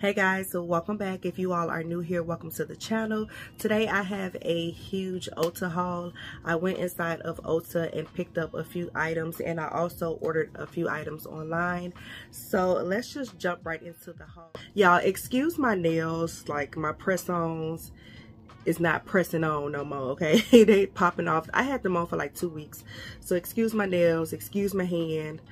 Hey guys, so welcome back. If you all are new here, welcome to the channel. Today I have a huge Ulta haul. I went inside of Ulta and picked up a few items and I also ordered a few items online. So let's just jump right into the haul. Y'all, excuse my nails, like my press-ons is not pressing on no more, okay? they popping off. I had them on for like two weeks. So excuse my nails, excuse my hand.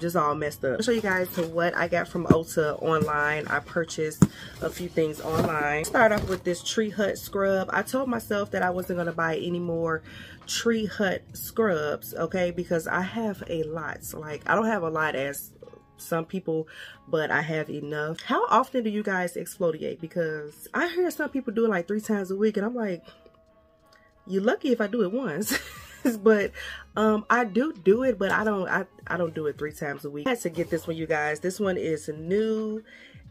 Just all messed up. I'll show you guys to what I got from Ulta online. I purchased a few things online. Start off with this Tree Hut scrub. I told myself that I wasn't going to buy any more Tree Hut scrubs, okay? Because I have a lot. So, like, I don't have a lot as some people, but I have enough. How often do you guys exfoliate? Because I hear some people do it like three times a week, and I'm like, you're lucky if I do it once. but um i do do it but i don't i i don't do it three times a week. I had to get this one you guys. This one is new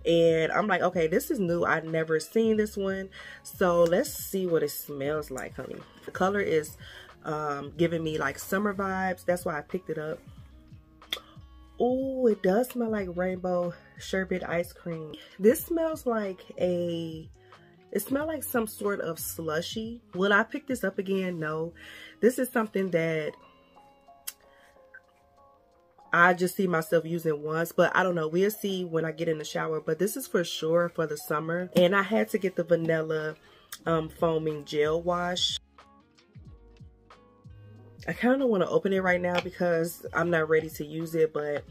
and i'm like okay this is new. I've never seen this one. So let's see what it smells like honey. The color is um giving me like summer vibes. That's why i picked it up. Oh it does smell like rainbow sherbet ice cream. This smells like a it smelled like some sort of slushy. Will I pick this up again? No. This is something that I just see myself using once, but I don't know. We'll see when I get in the shower. But this is for sure for the summer. And I had to get the vanilla um, foaming gel wash. I kind of want to open it right now because I'm not ready to use it, but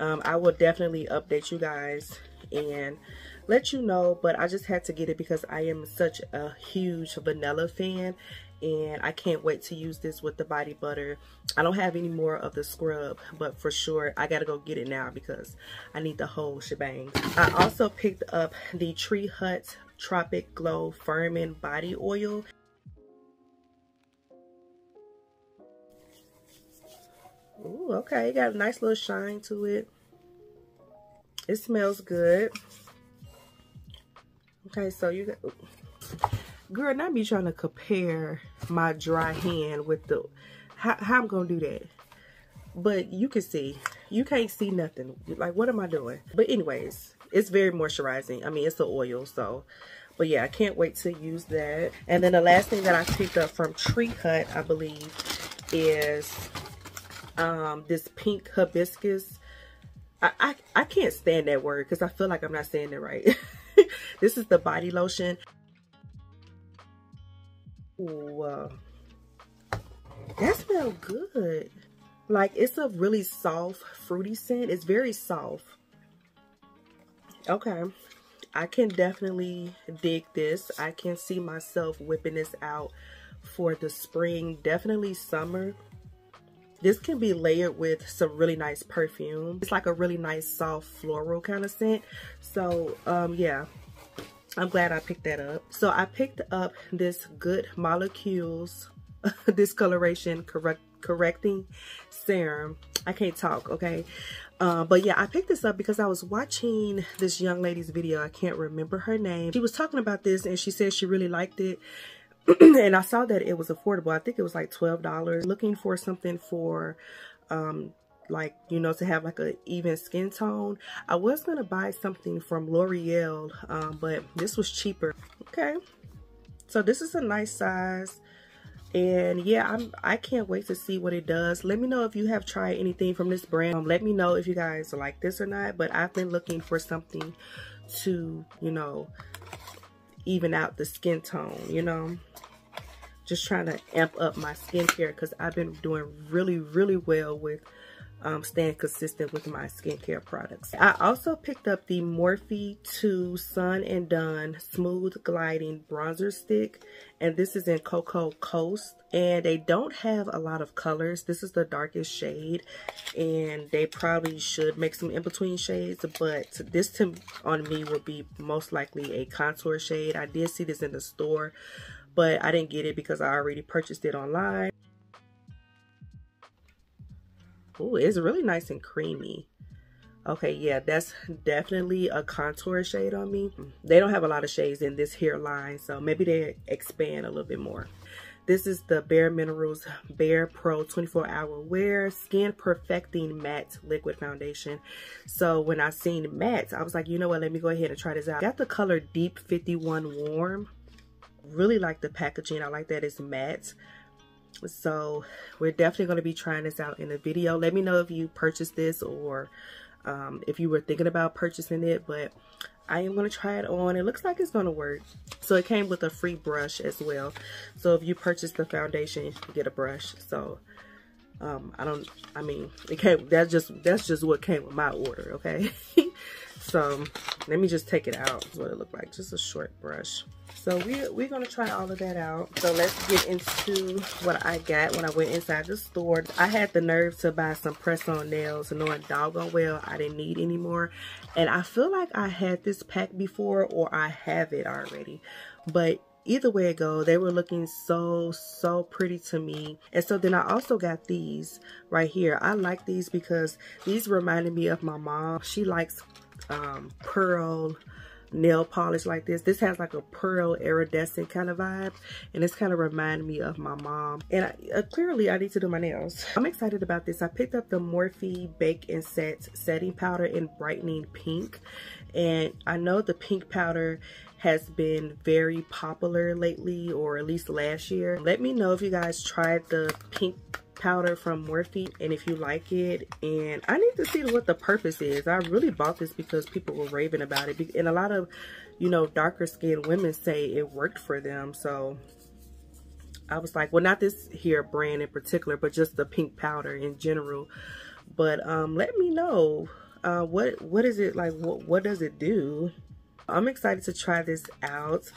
um, I will definitely update you guys and let you know but I just had to get it because I am such a huge vanilla fan and I can't wait to use this with the body butter. I don't have any more of the scrub, but for sure I gotta go get it now because I need the whole shebang. I also picked up the Tree Hut Tropic Glow Firming Body Oil. Ooh, okay, it got a nice little shine to it. It smells good. Okay, so you got, girl, not be trying to compare my dry hand with the, how, how I'm going to do that. But you can see, you can't see nothing. Like, what am I doing? But anyways, it's very moisturizing. I mean, it's the oil, so. But yeah, I can't wait to use that. And then the last thing that I picked up from Tree Hut, I believe, is um, this pink hibiscus. I, I, I can't stand that word because I feel like I'm not saying it right. this is the body lotion. Ooh, uh, that smells good. Like it's a really soft, fruity scent. It's very soft. Okay. I can definitely dig this. I can see myself whipping this out for the spring, definitely summer. This can be layered with some really nice perfume. It's like a really nice soft floral kind of scent. So, um, yeah, I'm glad I picked that up. So I picked up this Good Molecules Discoloration Correct Correcting Serum. I can't talk, okay? Uh, but yeah, I picked this up because I was watching this young lady's video. I can't remember her name. She was talking about this and she said she really liked it. and I saw that it was affordable. I think it was like $12. Looking for something for um, like, you know, to have like a even skin tone. I was going to buy something from L'Oreal, um, but this was cheaper. Okay. So this is a nice size. And yeah, I'm, I can't wait to see what it does. Let me know if you have tried anything from this brand. Um, let me know if you guys like this or not. But I've been looking for something to, you know, even out the skin tone, you know? Just trying to amp up my skincare because I've been doing really, really well with um, staying consistent with my skincare products. I also picked up the Morphe 2 Sun and Done Smooth Gliding Bronzer Stick. And this is in Cocoa Coast. And they don't have a lot of colors. This is the darkest shade. And they probably should make some in-between shades. But this to, on me would be most likely a contour shade. I did see this in the store but I didn't get it because I already purchased it online. Oh, it's really nice and creamy. Okay, yeah, that's definitely a contour shade on me. They don't have a lot of shades in this hairline, so maybe they expand a little bit more. This is the Bare Minerals Bare Pro 24 Hour Wear Skin Perfecting Matte Liquid Foundation. So when I seen matte, I was like, you know what, let me go ahead and try this out. Got the color Deep 51 Warm. Really like the packaging. I like that it's matte. So we're definitely going to be trying this out in a video. Let me know if you purchased this or um, if you were thinking about purchasing it. But I am going to try it on. It looks like it's going to work. So it came with a free brush as well. So if you purchase the foundation, you get a brush. So um, I don't, I mean, it came, that's just, that's just what came with my order, okay? so let me just take it out. What it looked like. Just a short brush. So we, we're going to try all of that out. So let's get into what I got when I went inside the store. I had the nerve to buy some press-on nails knowing doggone well I didn't need anymore. And I feel like I had this pack before or I have it already. But either way it go they were looking so so pretty to me and so then i also got these right here i like these because these reminded me of my mom she likes um, pearl nail polish like this. This has like a pearl iridescent kind of vibe. And it's kind of reminding me of my mom. And I, uh, clearly I need to do my nails. I'm excited about this. I picked up the Morphe Bake and Set setting powder in brightening pink. And I know the pink powder has been very popular lately or at least last year. Let me know if you guys tried the pink powder from Morphe and if you like it and I need to see what the purpose is. I really bought this because people were raving about it and a lot of you know darker skinned women say it worked for them so I was like well not this here brand in particular but just the pink powder in general. But um let me know uh what what is it like what what does it do? I'm excited to try this out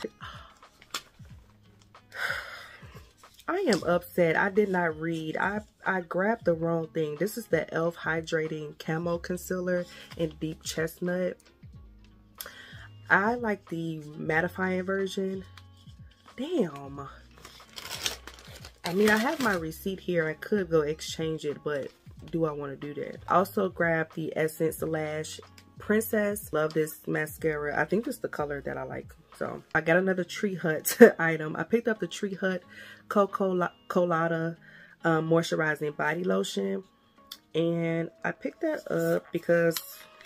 I am upset. I did not read. I, I grabbed the wrong thing. This is the e.l.f. Hydrating Camo Concealer in Deep Chestnut. I like the mattifying version. Damn. I mean, I have my receipt here. I could go exchange it, but do I want to do that? Also grab the Essence Lash Princess. Love this mascara. I think this is the color that I like. So I got another Tree Hut item. I picked up the Tree Hut Coco Colada um, Moisturizing Body Lotion. And I picked that up because,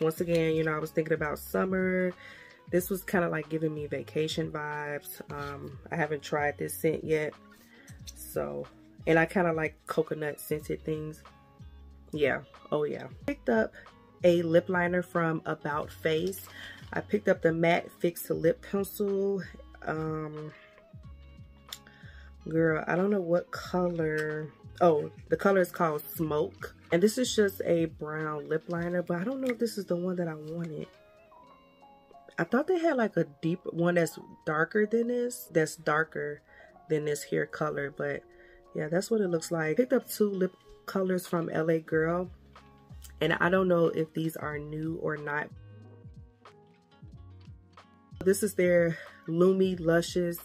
once again, you know, I was thinking about summer. This was kind of like giving me vacation vibes. Um, I haven't tried this scent yet. So, and I kind of like coconut scented things. Yeah. Oh, yeah. Picked up a lip liner from About Face. I picked up the Matte Fix Lip Pencil. Um, girl, I don't know what color. Oh, the color is called Smoke. And this is just a brown lip liner, but I don't know if this is the one that I wanted. I thought they had like a deep one that's darker than this. That's darker than this here color, but yeah, that's what it looks like. Picked up two lip colors from LA Girl. And I don't know if these are new or not. This is their Lumilicious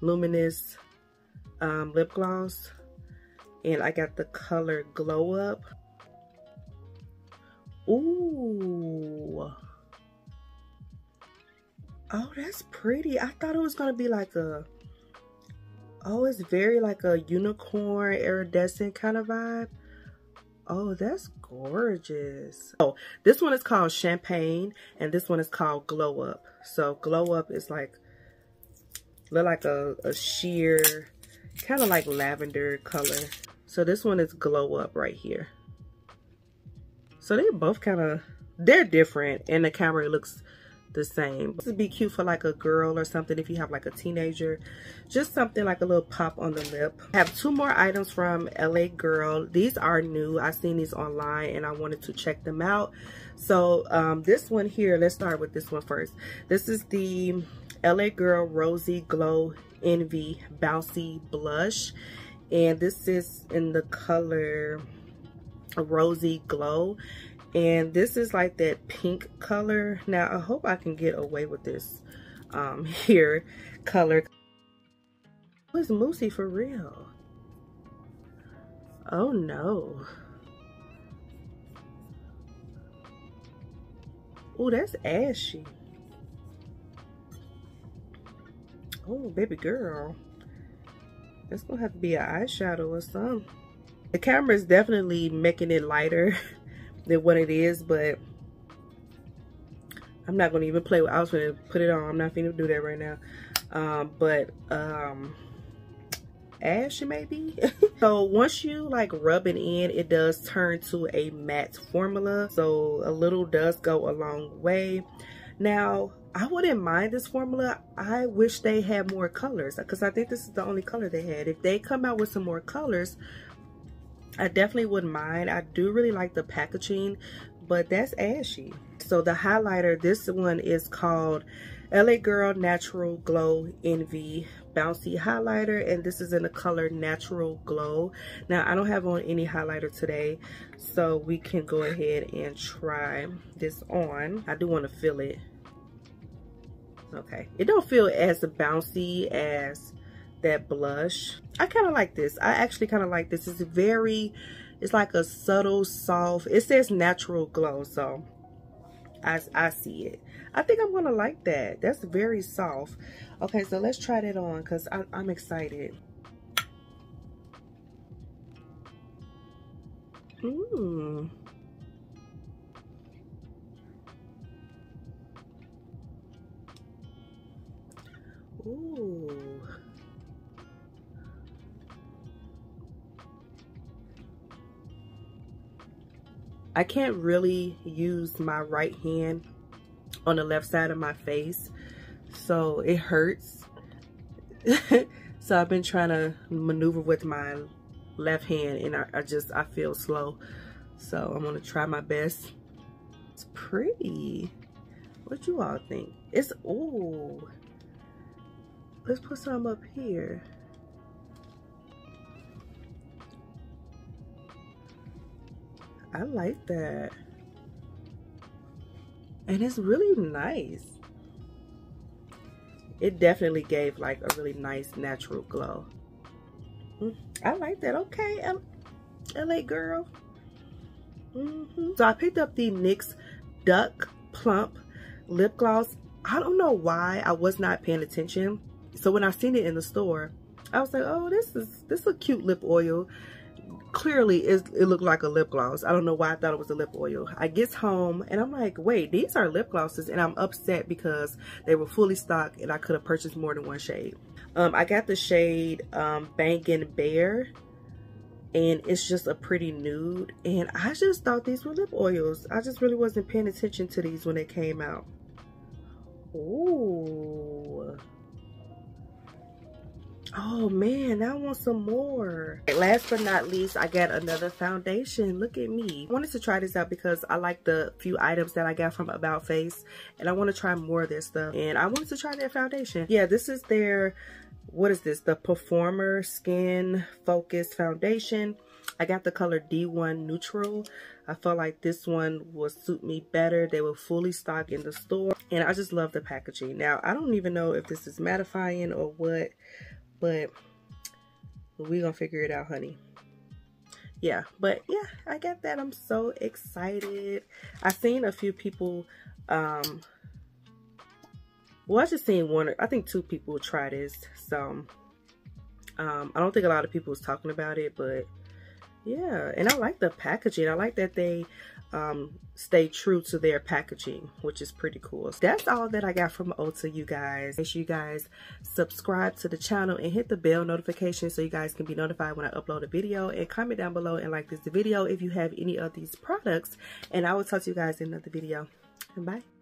Luminous um, Lip Gloss. And I got the color Glow Up. Ooh. Oh, that's pretty. I thought it was going to be like a... Oh, it's very like a unicorn iridescent kind of vibe. Oh, that's gorgeous. Oh, this one is called Champagne and this one is called Glow Up. So Glow Up is like, look like a, a sheer, kind of like lavender color. So this one is Glow Up right here. So they're both kind of, they're different and the camera looks the same. This would be cute for like a girl or something if you have like a teenager. Just something like a little pop on the lip. I have two more items from LA Girl. These are new. I've seen these online and I wanted to check them out. So um, this one here, let's start with this one first. This is the LA Girl Rosy Glow Envy Bouncy Blush. And this is in the color Rosy Glow and this is like that pink color. Now i hope i can get away with this um here color. It's moosey for real. Oh no. Oh that's ashy. Oh baby girl. That's gonna have to be an eyeshadow or something. The camera is definitely making it lighter than what it is, but I'm not gonna even play with I was gonna put it on. I'm not gonna do that right now. Um, but um ash maybe so once you like rub it in it does turn to a matte formula so a little does go a long way now I wouldn't mind this formula. I wish they had more colors because I think this is the only color they had. If they come out with some more colors, I definitely wouldn't mind. I do really like the packaging, but that's ashy. So the highlighter, this one is called LA Girl Natural Glow Envy Bouncy Highlighter. And this is in the color Natural Glow. Now, I don't have on any highlighter today, so we can go ahead and try this on. I do want to feel it okay it don't feel as bouncy as that blush. I kind of like this. I actually kind of like this. It's very it's like a subtle soft it says natural glow so i i see it. I think i'm gonna like that. That's very soft. Okay so let's try that on because i'm excited. Mmm. Ooh. I can't really use my right hand on the left side of my face. So it hurts. so I've been trying to maneuver with my left hand and I, I just, I feel slow. So I'm to try my best. It's pretty. What you all think? It's, ooh. Let's put some up here. I like that. And it's really nice. It definitely gave like a really nice natural glow. Mm, I like that. Okay, L LA girl. Mm -hmm. So I picked up the NYX Duck Plump Lip Gloss. I don't know why I was not paying attention so when I seen it in the store, I was like, oh, this is this is a cute lip oil. Clearly, it, it looked like a lip gloss. I don't know why I thought it was a lip oil. I get home and I'm like, wait, these are lip glosses. And I'm upset because they were fully stocked and I could have purchased more than one shade. Um, I got the shade um, Bangin' Bare and it's just a pretty nude and I just thought these were lip oils I just really wasn't paying attention to these when they came out Ooh. Oh man, I want some more. Last but not least, I got another foundation. Look at me. I wanted to try this out because I like the few items that I got from About Face. And I want to try more of this stuff. And I wanted to try their foundation. Yeah, this is their, what is this? The Performer Skin Focus Foundation. I got the color D1 Neutral. I felt like this one would suit me better. They were fully stocked in the store. And I just love the packaging. Now, I don't even know if this is mattifying or what but we gonna figure it out honey. Yeah but yeah i got that. I'm so excited. I seen a few people um well i just seen one i think two people try this so um i don't think a lot of people was talking about it but yeah and i like the packaging i like that they um, stay true to their packaging, which is pretty cool. So that's all that I got from Ulta, you guys. Make sure you guys subscribe to the channel and hit the bell notification so you guys can be notified when I upload a video. And comment down below and like this video if you have any of these products. And I will talk to you guys in another video. Bye.